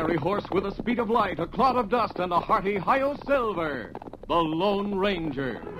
fiery horse with the speed of light, a cloud of dust, and a hearty Hi-Yo Silver, the Lone Ranger.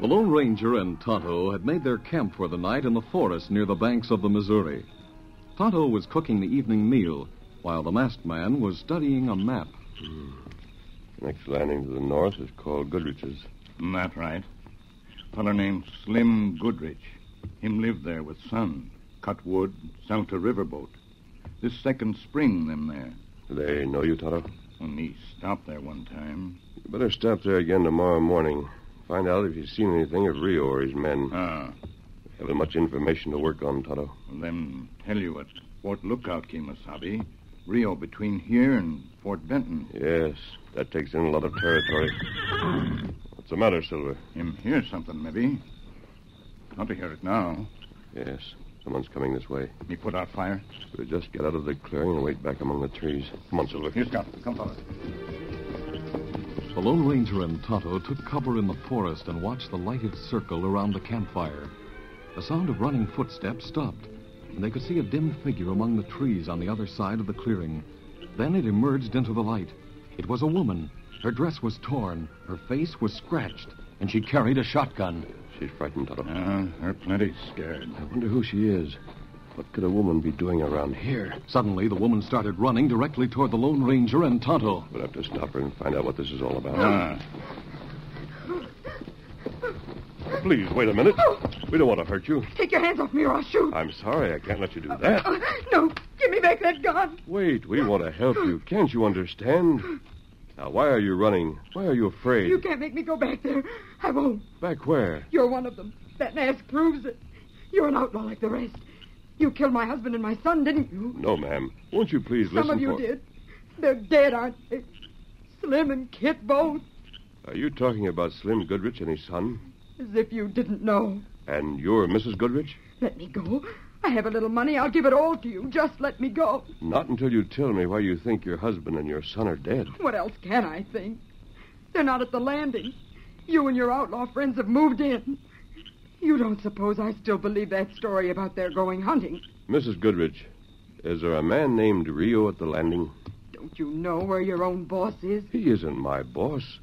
The Lone Ranger and Tonto had made their camp for the night in the forest near the banks of the Missouri. Tonto was cooking the evening meal, while the masked man was studying a map. Hmm. Next landing to the north is called Goodrich's. That right. Feller named Slim Goodrich. Him lived there with son. Cut wood, selt a riverboat. This second spring, them there. They know you, Tonto? He stopped there one time. You better stop there again tomorrow morning. Find out if you've seen anything of Rio or his men. Ah, Haven't much information to work on, Tonto. well, them tell you at Fort Lookout, Kemosabe. Rio between here and Fort Benton. Yes, that takes in a lot of territory. What's the matter, Silver? Him hear something, maybe. Not to hear it now. Yes, someone's coming this way. Me put out fire. We'll just get out of the clearing and wait back among the trees. Come on, Silver. Here, Scout. Come forward. The Lone Ranger and Tonto took cover in the forest and watched the lighted circle around the campfire. The sound of running footsteps stopped, and they could see a dim figure among the trees on the other side of the clearing. Then it emerged into the light. It was a woman. Her dress was torn, her face was scratched, and she carried a shotgun. She's frightened, Tonto. Ah, they're plenty scared. I wonder who she is. What could a woman be doing around here? Suddenly, the woman started running directly toward the Lone Ranger and Tonto. We'll have to stop her and find out what this is all about. Ah, Please, wait a minute. We don't want to hurt you. Take your hands off me or I'll shoot. I'm sorry. I can't let you do that. Uh, no, give me back that gun. Wait, we want to help you. Can't you understand? Now, why are you running? Why are you afraid? You can't make me go back there. I won't. Back where? You're one of them. That mask proves it. You're an outlaw like the rest. You killed my husband and my son, didn't you? No, ma'am. Won't you please listen Some of you for... did. They're dead, aren't they? Slim and Kit both. Are you talking about Slim Goodrich and his son? As if you didn't know. And you're Mrs. Goodrich? Let me go. I have a little money. I'll give it all to you. Just let me go. Not until you tell me why you think your husband and your son are dead. What else can I think? They're not at the landing. You and your outlaw friends have moved in. You don't suppose I still believe that story about their going hunting? Mrs. Goodrich, is there a man named Rio at the landing? Don't you know where your own boss is? He isn't my boss.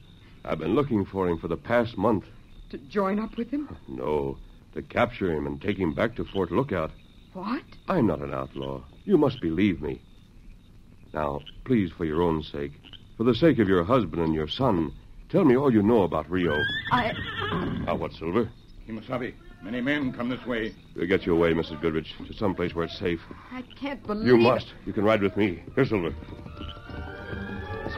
I've been looking for him for the past month. To join up with him? No, to capture him and take him back to Fort Lookout. What? I'm not an outlaw. You must believe me. Now, please, for your own sake, for the sake of your husband and your son, tell me all you know about Rio. I. Now, what, Silver? Kemosabe, many men come this way. We'll get you away, Mrs. Goodrich, to some place where it's safe. I can't believe. You must. You can ride with me. Here, Silver.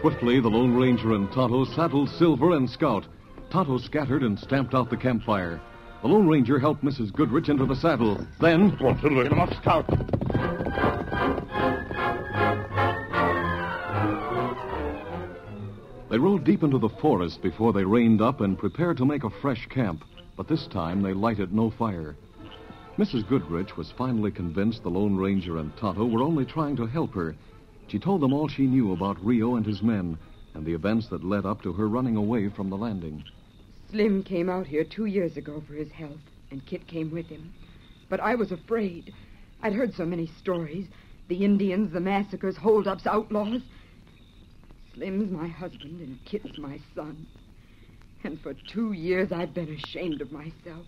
Swiftly, the Lone Ranger and Tonto saddled Silver and Scout. Tonto scattered and stamped out the campfire. The Lone Ranger helped Mrs. Goodrich into the saddle. Then, Come on, Silver. Get him off, Scout. They rode deep into the forest before they reined up and prepared to make a fresh camp, but this time they lighted no fire. Mrs. Goodrich was finally convinced the Lone Ranger and Tonto were only trying to help her. She told them all she knew about Rio and his men and the events that led up to her running away from the landing. Slim came out here two years ago for his health, and Kit came with him. But I was afraid. I'd heard so many stories the Indians, the massacres, holdups, outlaws. Slim's my husband, and Kit's my son. And for two years I've been ashamed of myself.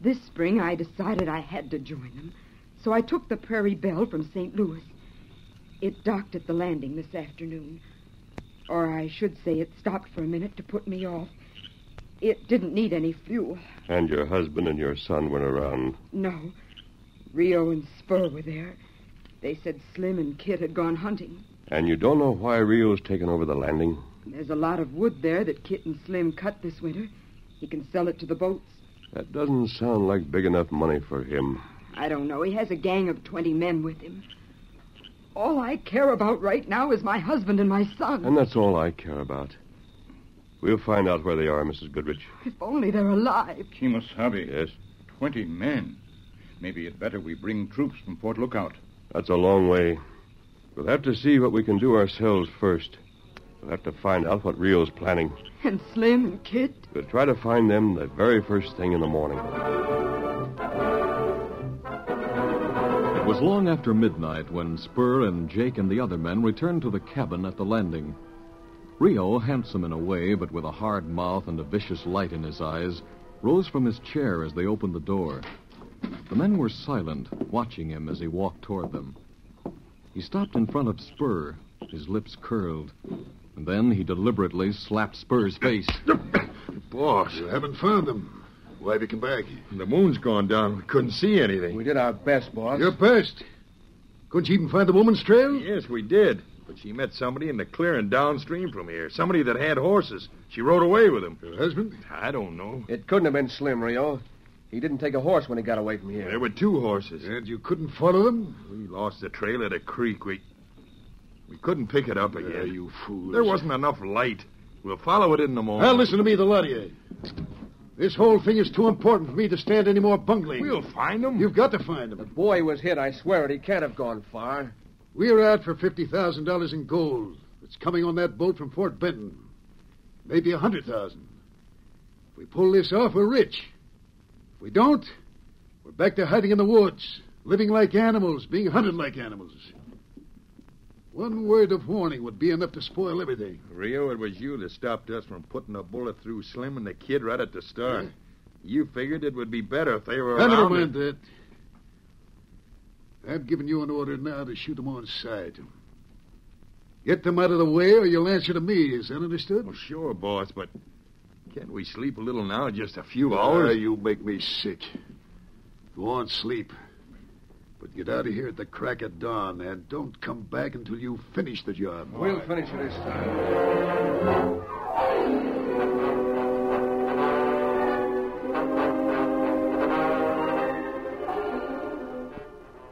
This spring I decided I had to join them, so I took the Prairie Belle from St. Louis. It docked at the landing this afternoon. Or I should say it stopped for a minute to put me off. It didn't need any fuel. And your husband and your son went around. No. Rio and Spur were there. They said Slim and Kit had gone hunting. And you don't know why Rio's taken over the landing? There's a lot of wood there that Kit and Slim cut this winter. He can sell it to the boats. That doesn't sound like big enough money for him. I don't know. He has a gang of 20 men with him. All I care about right now is my husband and my son. And that's all I care about. We'll find out where they are, Mrs. Goodrich. If only they're alive. Kemosabe. Yes, Twenty men. Maybe it better we bring troops from Fort Lookout. that's a long way. We'll have to see what we can do ourselves first. We'll have to find out what Rio's planning. And Slim and Kit. We'll try to find them the very first thing in the morning. It was long after midnight when Spur and Jake and the other men returned to the cabin at the landing. Rio, handsome in a way, but with a hard mouth and a vicious light in his eyes, rose from his chair as they opened the door. The men were silent, watching him as he walked toward them. He stopped in front of Spur, his lips curled, and then he deliberately slapped Spur's face. Boss. You haven't found them. Why have you come back? The moon's gone down. We couldn't see anything. We did our best, boss. Your best. Couldn't you even find the woman's trail? Yes, we did. But she met somebody in the clearing downstream from here. Somebody that had horses. She rode away with him. Her husband? I don't know. It couldn't have been Slim, Rio. He didn't take a horse when he got away from here. There were two horses. And you couldn't follow them? We lost the trail at a creek. We we couldn't pick it up again. Yeah, you fools. There wasn't enough light. We'll follow it in the morning. Now, listen to me, the lot of you. This whole thing is too important for me to stand any more bungling. We'll find them. You've got to find them. The boy was hit, I swear it. He can't have gone far. We're out for $50,000 in gold. It's coming on that boat from Fort Benton. Maybe a 100000 If we pull this off, we're rich. If we don't, we're back to hiding in the woods, living like animals, being hunted like animals. One word of warning would be enough to spoil everything. Rio, it was you that stopped us from putting a bullet through Slim and the kid right at the start. You figured it would be better if they were never mind that. I've given you an order now to shoot them on sight. Get them out of the way, or you'll answer to me. Is that understood? Well, sure, boss, but can't we sleep a little now? Just a few Ah, hours? you make me sick. Go on, sleep. But get out of here at the crack of dawn, and don't come back until you finish the job. We'll finish it this time.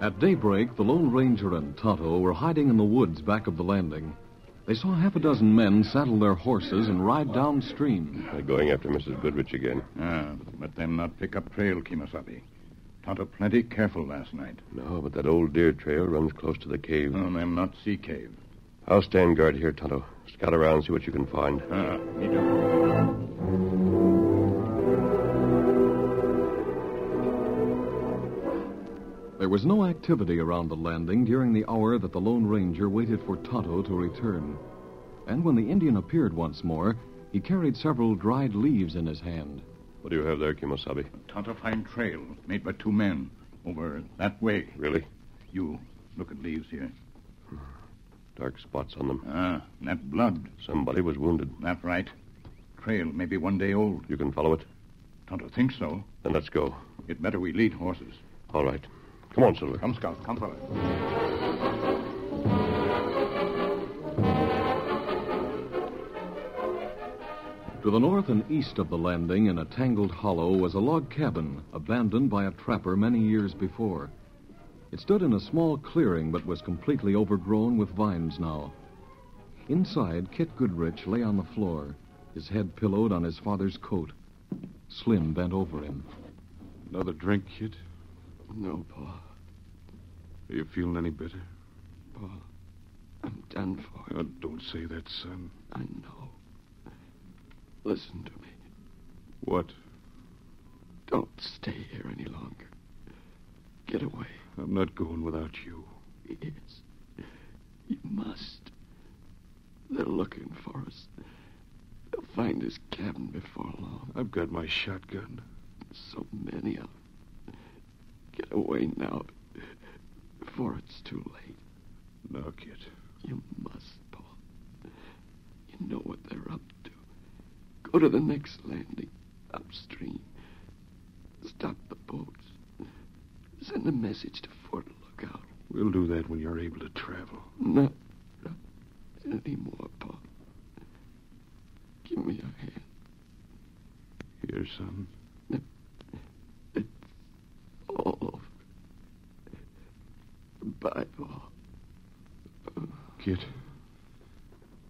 At daybreak, the Lone Ranger and Tonto were hiding in the woods back of the landing. They saw half a dozen men saddle their horses and ride downstream. They're going after Mrs. Goodrich again. Ah, let them not pick up trail, Kemosabe. Tonto plenty careful last night. No, but that old deer trail runs close to the cave. Oh, them not see cave. I'll stand guard here, Tonto. Scout around, see what you can find. Ah, me too. There was no activity around the landing during the hour that the Lone Ranger waited for Tonto to return. And when the Indian appeared once more, He carried several dried leaves in his hand. What do you have there, Kemosabe? Tonto find trail made by two men over that way. Really? You look at leaves here. Dark spots on them. Ah, that blood. Somebody was wounded. That right. Trail may be one day old. You can follow it? Tonto thinks so. Then let's go. It better we lead horses. All right. Come on, Silver. Come, Scout. Come, fella. To the north and east of the landing, in a tangled hollow, was a log cabin abandoned by a trapper many years before. It stood in a small clearing, but was completely overgrown with vines now. Inside, Kit Goodrich lay on the floor, his head pillowed on his father's coat. Slim bent over him. Another drink, kid? No, Pa. Are you feeling any better? Pa, I'm done for. Oh, don't say that, son. I know. Listen to me. What? Don't stay here any longer. Get away. I'm not going without you. Yes. You must. They're looking for us. They'll find this cabin before long. I've got my shotgun. So many of them. Get away now before it's too late. No, kid. You must, Paul. You know what they're up to. Go to the next landing, upstream. Stop the boats. Send a message to Fort Lookout. We'll do that when you're able to travel. Not, not anymore, Paul. Give me your hand. Here, son. It's all over. Paul. Kid.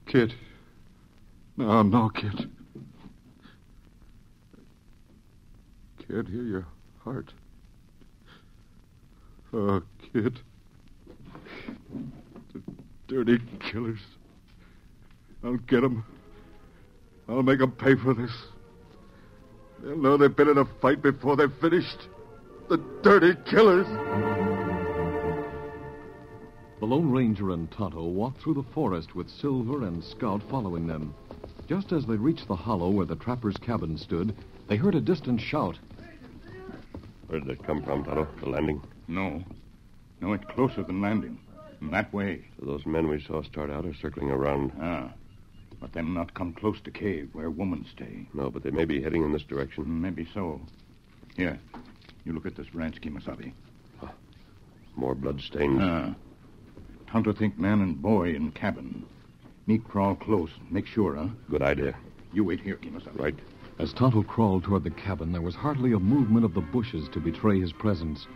Kid. No, no, kid. Can't hear your heart. Oh, kid. The dirty killers. I'll get 'em. I'll make 'em pay for this. They'll know they've been in a fight before they're finished. The dirty killers. The Lone Ranger and Tonto walked through the forest with Silver and Scout following them. Just as they reached the hollow where the trapper's cabin stood, they heard a distant shout. Where did that come from, Tonto? The landing? No. No, it's closer than landing. That way. So those men we saw start out are circling around. Ah. But them not come close to cave where women stay. No, but they may be heading in this direction. Maybe so. Here. You look at this branch, Kemosabe. More blood stains. Ah. Tonto think man and boy in cabin. Me crawl close. Make sure, huh? Good idea. You wait here, Kemosabe. Right. As Tonto crawled toward the cabin, there was hardly a movement of the bushes to betray his presence.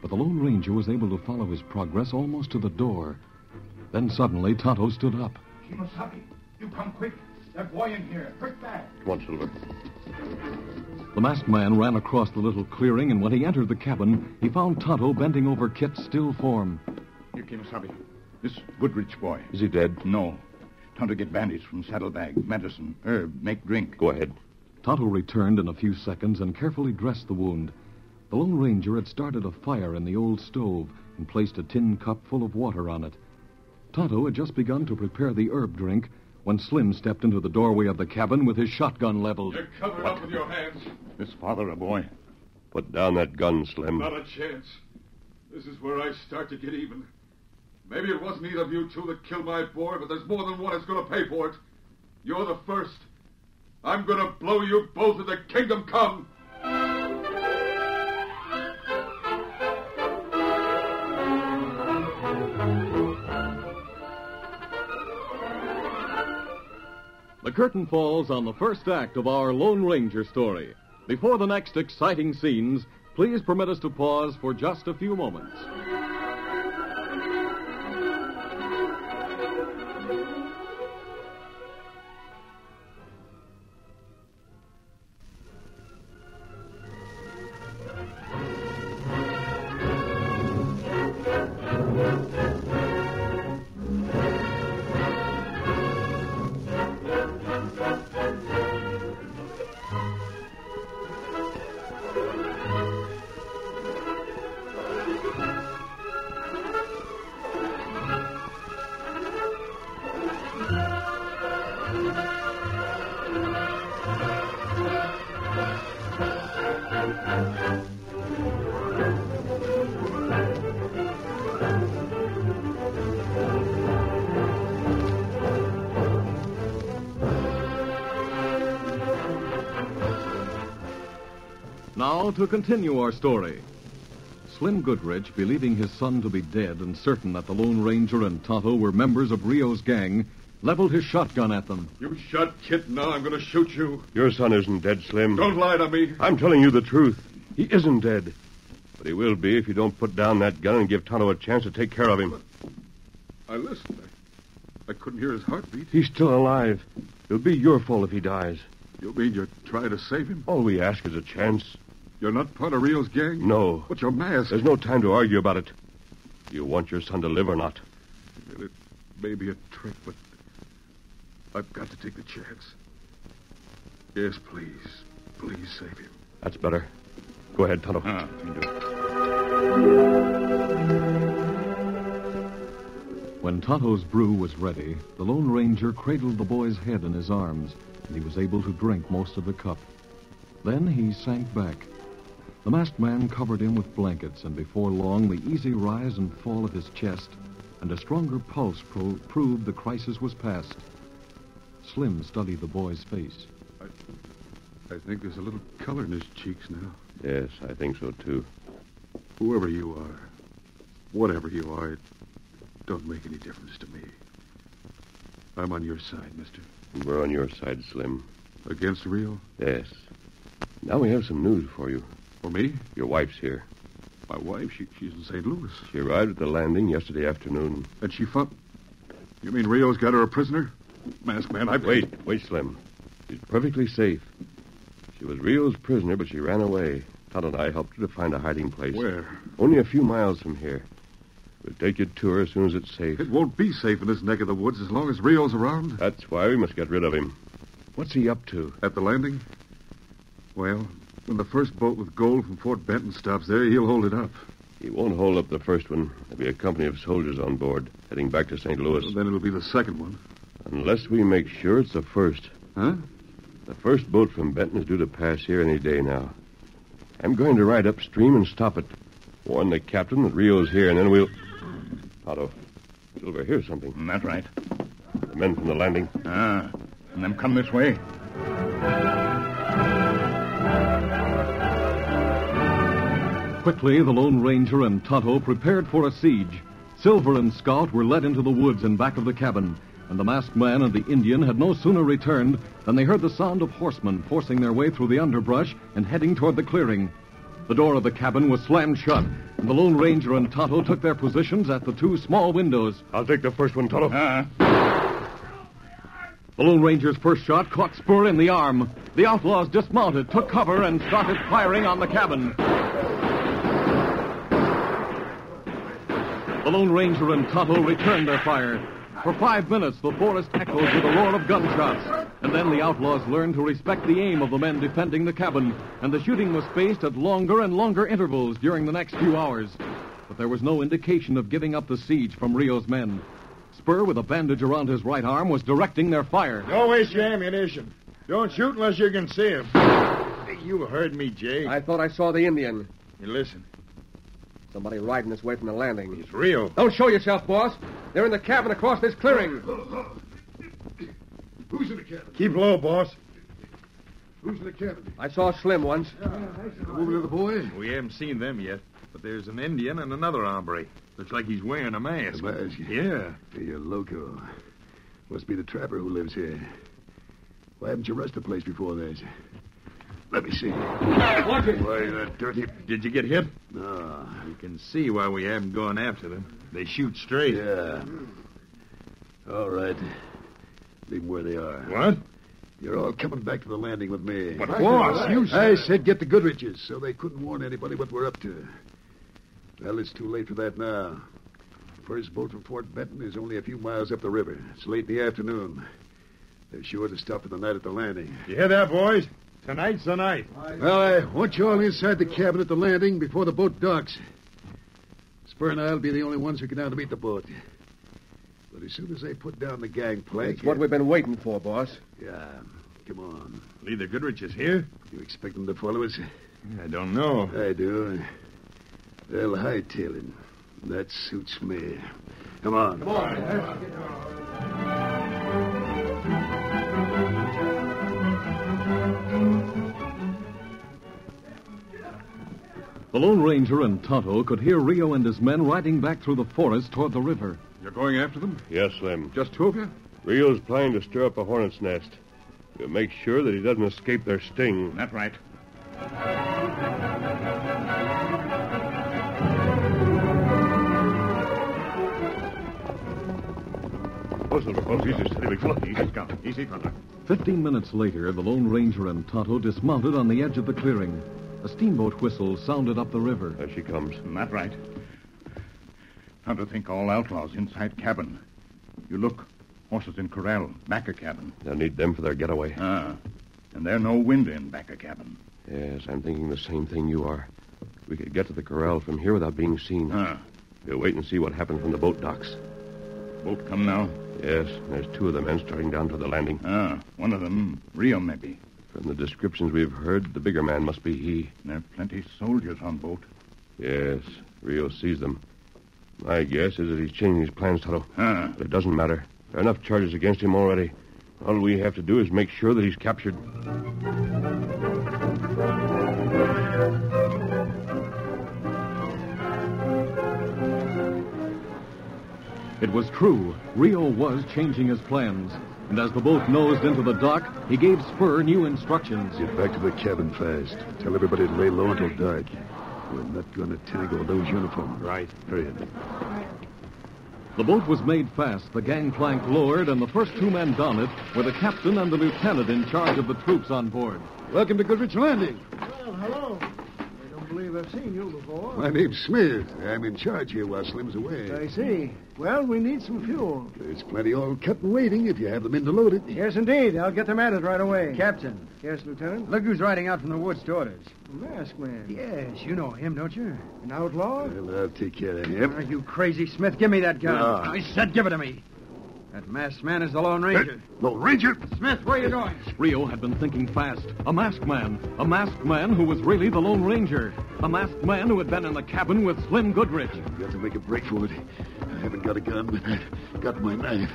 But the Lone Ranger was able to follow his progress almost to the door. Then suddenly, Tonto stood up. Kemosabe, you come quick. That boy in here. Quick back. Come on, Silver. The masked man ran across the little clearing, and when he entered the cabin, he found Tonto bending over Kit's still form. Here, Kemosabe. This Goodrich boy. Is he dead? No. Tonto get bandage from saddlebag, medicine, herb, make drink. Go ahead. Tonto returned in a few seconds and carefully dressed the wound. The Lone Ranger had started a fire in the old stove and placed a tin cup full of water on it. Tonto had just begun to prepare the herb drink when Slim stepped into the doorway of the cabin with his shotgun leveled. You're covered up with your hands. This father a boy. Put down that gun, Slim. Not a chance. This is where I start to get even. Maybe it wasn't either of you two that killed my boy, but there's more than one that's going to pay for it. You're the first. I'm going to blow you both in the kingdom come. The curtain falls on the first act of our Lone Ranger story. Before the next exciting scenes, please permit us to pause for just a few moments. Now, to continue our story. Slim Goodrich, believing his son to be dead and certain that the Lone Ranger and Tonto were members of Rio's gang, leveled his shotgun at them. You shot Kit, now I'm going to shoot you. Your son isn't dead, Slim. Don't lie to me. I'm telling you the truth. He isn't dead. But he will be if you don't put down that gun and give Tonto a chance to take care of him. I listened. I, I couldn't hear his heartbeat. He's still alive. It'll be your fault if he dies. You mean you're trying to save him? All we ask is a chance. You're not part of Rio's gang? No. But you're masked. There's no time to argue about it. Do you want your son to live or not? Well, It may be a trick, but I've got to take the chance. Yes, please. Please save him. That's better. Go ahead, Tonto. Ah, you do. When Tonto's brew was ready, the Lone Ranger cradled the boy's head in his arms, and he was able to drink most of the cup. Then he sank back. The masked man covered him with blankets, and before long, the easy rise and fall of his chest and a stronger pulse pro- proved the crisis was past. Slim studied the boy's face. I I think there's a little color in his cheeks now. Yes, I think so, too. Whoever you are, whatever you are, it don't make any difference to me. I'm on your side, mister. We're on your side, Slim. Against Rio? Yes. Now we have some news for you. For me? Your wife's here. My wife, she, she's in St. Louis. She arrived at the landing yesterday afternoon. And she fought. You mean Rio's got her a prisoner? Masked man, I. Wait, wait, Slim. She's perfectly safe. She was Rio's prisoner, but she ran away. Tonto and I helped her to find a hiding place. Where? Only a few miles from here. We'll take you to her as soon as it's safe. It won't be safe in this neck of the woods as long as Rio's around. That's why we must get rid of him. What's he up to? At the landing? Well, when the first boat with gold from Fort Benton stops there, he'll hold it up. He won't hold up the first one. There'll be a company of soldiers on board, heading back to St. Louis. Well, then it'll be the second one. Unless we make sure it's the first. Huh? The first boat from Benton is due to pass here any day now. I'm going to ride upstream and stop it. Warn the captain that Rio's here, and then we'll. Otto, Silver, here's something. That's right. The men from the landing. Ah, and them come this way. Quickly, the Lone Ranger and Tonto prepared for a siege. Silver and Scout were led into the woods in back of the cabin, and the masked man and the Indian had no sooner returned than they heard the sound of horsemen forcing their way through the underbrush and heading toward the clearing. The door of the cabin was slammed shut, and the Lone Ranger and Tonto took their positions at the two small windows. I'll take the first one, Tonto. Ah, The Lone Ranger's first shot caught Spur in the arm. The outlaws dismounted, took cover, and started firing on the cabin. The Lone Ranger and Tonto returned their fire. For five minutes, the forest echoed with a roar of gunshots. And then the outlaws learned to respect the aim of the men defending the cabin, and the shooting was spaced at longer and longer intervals during the next few hours. But there was no indication of giving up the siege from Rio's men. Spur, with a bandage around his right arm, was directing their fire. Don't waste your ammunition. Don't shoot unless you can see him. You heard me, Jay. I thought I saw the Indian. You listen. Somebody riding this way from the landing. It's real. Don't show yourself, boss. They're in the cabin across this clearing. Who's in the cabin? Keep low, boss. Who's in the cabin? I saw Slim once. The woman and the boy? We haven't seen them yet, but there's an Indian and another hombre. Looks like he's wearing a mask. A mask? Yeah. You're loco. Must be the trapper who lives here. Why haven't you rushed the place before this? Let me see. Why, that dirty... Did you get hit? No. You can see why we haven't gone after them. They shoot straight. Yeah. All right. Leave them where they are. What? You're all coming back to the landing with me. But, boss, you said... I said get the Goodriches, so they couldn't warn anybody what we're up to. Well, it's too late for that now. First boat from Fort Benton is only a few miles up the river. It's late in the afternoon. They're sure to stop for the night at the landing. You hear that, boys? Tonight's the night. Well, I want you all inside the cabin at the landing before the boat docks. Spur and I'll be the only ones who can down to meet the boat. But as soon as they put down the gangplank... It's what we've been waiting for, boss. Yeah, come on. Leave the Goodrich is here? You expect them to follow us? I don't know. I do. They'll hightail him. That suits me. Come on. Come on. The Lone Ranger and Tonto could hear Rio and his men riding back through the forest toward the river. You're going after them? Yes, Slim. Just two of you? Rio's planning to stir up a hornet's nest. We'll make sure that he doesn't escape their sting. That's right. Silver. Easy, steady, big fella. Easy, Scout. Easy, Tonto. Fifteen minutes later, the Lone Ranger and Tonto dismounted on the edge of the clearing. A steamboat whistle sounded up the river. There she comes. Isn't that right. Tonto think all outlaws inside cabin. You look. Horses in corral. Back a cabin. They'll need them for their getaway. Ah. And there no wind in back a cabin. Yes, I'm thinking the same thing you are. We could get to the corral from here without being seen. Ah. We'll wait and see what happens from the boat docks. Boat come now? Yes, there's two of the men starting down to the landing. Ah. One of them, Rio, maybe. From the descriptions we've heard, the bigger man must be he. There are plenty soldiers on boat. Yes, Rio sees them. My guess is that he's changing his plans, Tonto. Ah. But it doesn't matter. There are enough charges against him already. All we have to do is make sure that he's captured. It was true. Rio was changing his plans. And as the boat nosed into the dock, he gave Spur new instructions. Get back to the cabin fast. Tell everybody to lay low until dark. We're not going to tangle those uniforms. Right. Hurry it. The boat was made fast, the gangplank lowered, and the first two men down it were the captain and the lieutenant in charge of the troops on board. Welcome to Goodrich Landing. Well, hello. I believe I've seen you before. My name's Smith. I'm in charge here while Slim's away. I see. Well, we need some fuel. There's plenty all cut and waiting if you have the men to load it. Yes, indeed. I'll get them at it right away. Captain, Yes, Lieutenant? look who's riding out from the woods toward us. Mask man. Yes, you know him, don't you? An outlaw? Well, I'll take care of him. Are you crazy, Smith? Give me that gun. No. I said give it to me. That masked man is the Lone Ranger. No, Ranger. Smith, where are you going? Rio had been thinking fast. A masked man. A masked man who was really the Lone Ranger. A masked man who had been in the cabin with Slim Goodrich. Got to make a break for it. I haven't got a gun, but I've got my knife.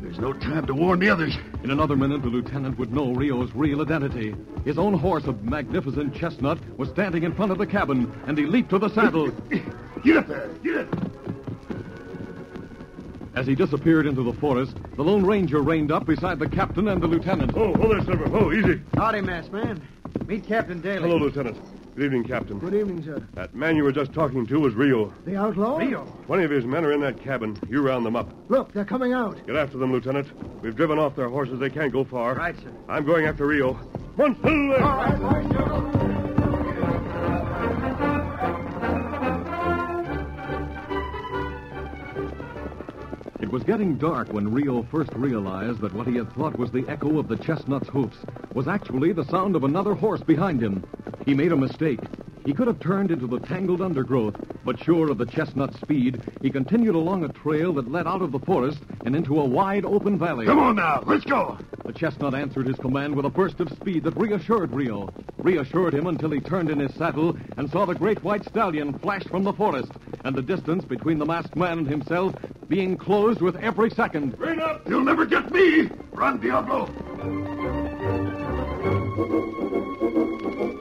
There's no time to warn the others. In another minute, the lieutenant would know Rio's real identity. His own horse, a magnificent chestnut, was standing in front of the cabin, and he leaped to the saddle. Get up there. Get up. As he disappeared into the forest, the Lone Ranger reined up beside the captain and the lieutenant. Oh, oh there, Silver. Oh, easy. Howdy, masked man. Meet Captain Daly. Hello, Lieutenant. Good evening, Captain. Good evening, sir. That man you were just talking to was Rio. The outlaw? Rio. Twenty of his men are in that cabin. You round them up. Look, they're coming out. Get after them, Lieutenant. We've driven off their horses. They can't go far. Right, sir. I'm going after Rio. Come on, Silver! It was getting dark when Rio first realized that what he had thought was the echo of the chestnut's hoofs was actually the sound of another horse behind him. He made a mistake. He could have turned into the tangled undergrowth, but sure of the chestnut's speed, he continued along a trail that led out of the forest and into a wide open valley. Come on now. Let's go. The chestnut answered his command with a burst of speed that reassured Rio. Reassured him until he turned in his saddle and saw the great white stallion flash from the forest, and the distance between the masked man and himself being closed with every second. Rein up. You'll never get me. Run, Diablo.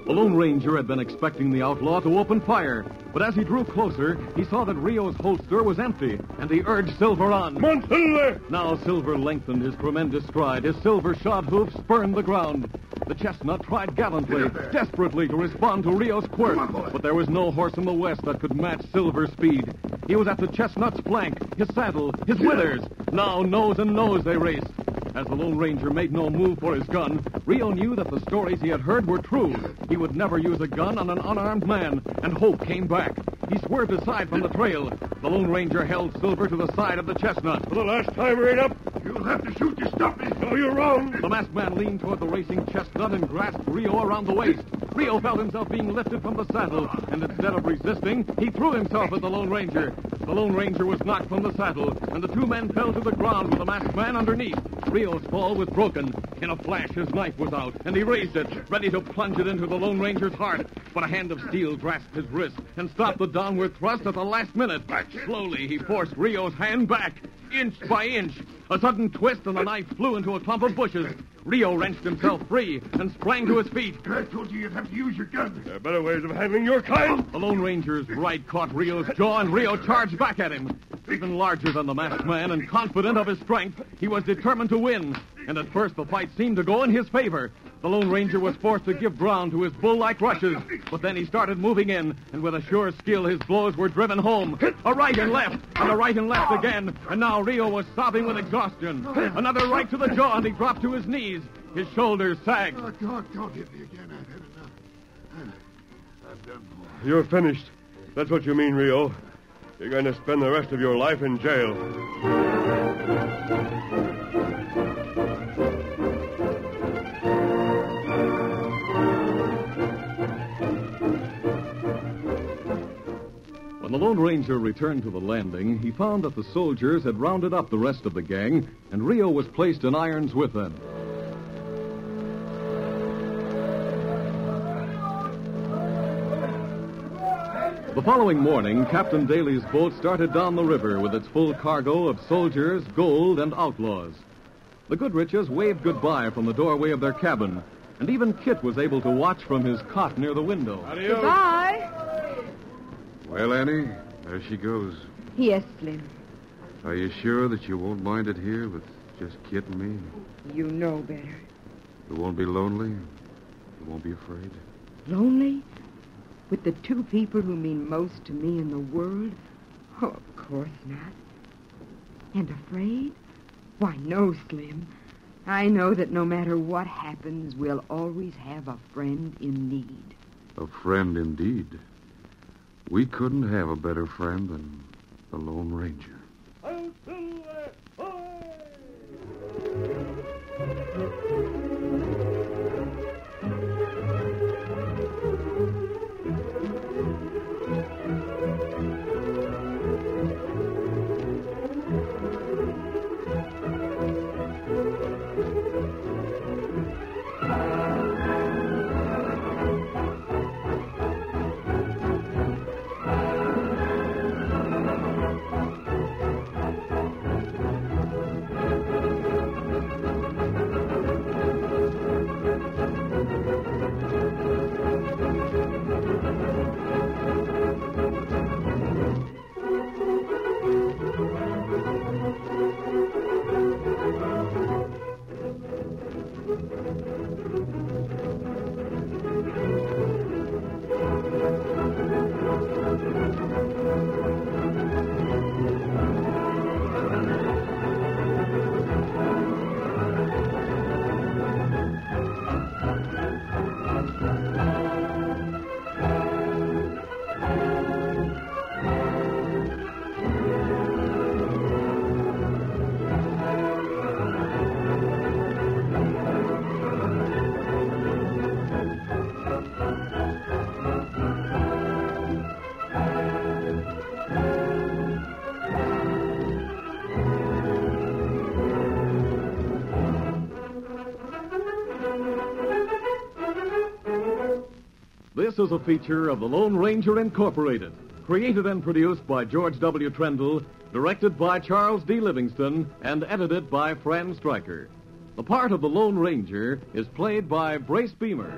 The Lone Ranger had been expecting the outlaw to open fire, but as he drew closer, he saw that Rio's holster was empty, and he urged Silver on. Come on, Silver! Now Silver lengthened his tremendous stride. His silver shod hoofs spurned the ground. The chestnut tried gallantly, desperately to respond to Rio's quirt, Come on, boy. but there was no horse in the west that could match Silver's speed. He was at the chestnut's flank, his saddle, his withers. Now nose and nose they raced. As the Lone Ranger made no move for his gun, Rio knew that the stories he had heard were true. He would never use a gun on an unarmed man, and hope came back. He swerved aside from the trail. The Lone Ranger held Silver to the side of the chestnut. For the last time, rein up. You'll have to shoot to stop me. No, you're wrong. The masked man leaned toward the racing chestnut and grasped Rio around the waist. Rio felt himself being lifted from the saddle, and instead of resisting, he threw himself at the Lone Ranger. The Lone Ranger was knocked from the saddle, and the two men fell to the ground with the masked man underneath. Rio's fall was broken. In a flash, his knife was out, and he raised it, ready to plunge it into the Lone Ranger's heart. But a hand of steel grasped his wrist and stopped the downward thrust at the last minute. Slowly, he forced Rio's hand back, inch by inch. A sudden twist, and the knife flew into a clump of bushes. Rio wrenched himself free and sprang to his feet. I told you you'd have to use your gun. There are better ways of handling your kind. The Lone Ranger's right caught Rio's jaw, and Rio charged back at him. Even larger than the masked man and confident of his strength, he was determined to win. And at first, the fight seemed to go in his favor. The Lone Ranger was forced to give ground to his bull-like rushes, but then he started moving in, and with a sure skill, his blows were driven home. A right and left, and a right and left again, and now Rio was sobbing with exhaustion. Another right to the jaw, and he dropped to his knees. His shoulders sagged. Oh, don't, don't hit me again. I've had enough. I've done more. You're finished. That's what you mean, Rio. You're going to spend the rest of your life in jail. When the Lone Ranger returned to the landing, he found that the soldiers had rounded up the rest of the gang, and Rio was placed in irons with them. The following morning, Captain Daly's boat started down the river with its full cargo of soldiers, gold, and outlaws. The Goodriches waved goodbye from the doorway of their cabin, and even Kit was able to watch from his cot near the window. Goodbye. Well, Annie, there she goes. Yes, Slim. Are you sure that you won't mind it here with just Kit and me? You know better. You won't be lonely? You won't be afraid? Lonely? With the two people who mean most to me in the world? Oh, of course not. And afraid? Why, no, Slim. I know that no matter what happens, we'll always have a friend in need. A friend indeed. We couldn't have a better friend than the Lone Ranger. This is a feature of the Lone Ranger Incorporated, created and produced by George W. Trendle, directed by Charles D. Livingston, and edited by Fran Stryker. The part of the Lone Ranger is played by Brace Beemer.